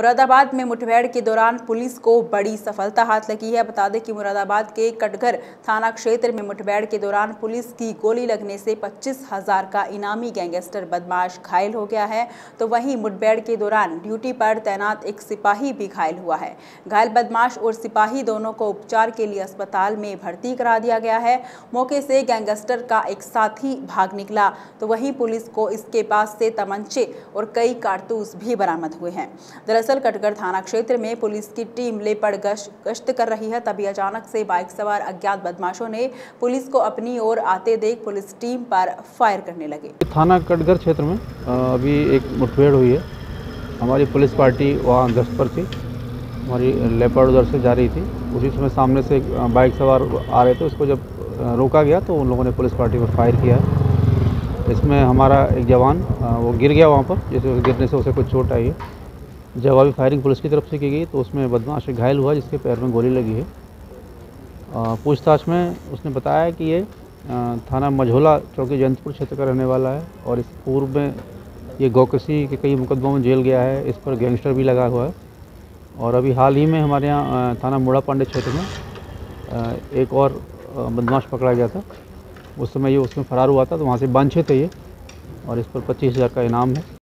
मुरादाबाद में मुठभेड़ के दौरान पुलिस को बड़ी सफलता हाथ लगी है। बता दें कि मुरादाबाद के कटघर थाना क्षेत्र में मुठभेड़ के दौरान पुलिस की गोली लगने से पच्चीस हज़ार का इनामी गैंगस्टर बदमाश घायल हो गया है। तो वहीं मुठभेड़ के दौरान ड्यूटी पर तैनात एक सिपाही भी घायल हुआ है। घायल बदमाश और सिपाही दोनों को उपचार के लिए अस्पताल में भर्ती करा दिया गया है। मौके से गैंगस्टर का एक साथी भाग निकला। तो वहीं पुलिस को इसके पास से तमंचे और कई कारतूस भी बरामद हुए हैं। दरअसल कटगढ़ थाना क्षेत्र में पुलिस की टीम लेपड़ गश्त गश्त कर रही है, तभी अचानक से बाइक सवार अज्ञात बदमाशों ने पुलिस को अपनी ओर आते देख पुलिस टीम पर फायर करने लगे। थाना कटगढ़ क्षेत्र में अभी एक मुठभेड़ हुई है। हमारी पुलिस पार्टी वहाँ गश्त पर थी, हमारी लेपड़ उधर से जा रही थी। उसी समय सामने से बाइक सवार आ रहे थे, उसको जब रोका गया तो उन लोगों ने पुलिस पार्टी पर फायर किया। इसमें हमारा एक जवान वो गिर गया वहाँ पर, जैसे गिरने से उसे कुछ चोट आई है। जवाबी फायरिंग पुलिस की तरफ़ से की गई तो उसमें बदमाश घायल हुआ जिसके पैर में गोली लगी है। पूछताछ में उसने बताया कि ये थाना मझोला चौकी जयंतपुर क्षेत्र का रहने वाला है और इस पूर्व में ये गौकसी के कई मुकदमों में जेल गया है, इस पर गैंगस्टर भी लगा हुआ है। और अभी हाल ही में हमारे यहाँ थाना मुड़ा पांडे क्षेत्र में एक और बदमाश पकड़ा गया था। उस समय ये उसमें फरार हुआ था तो वहाँ से बांछे थे ये, और इस पर पच्चीस हज़ार का इनाम है।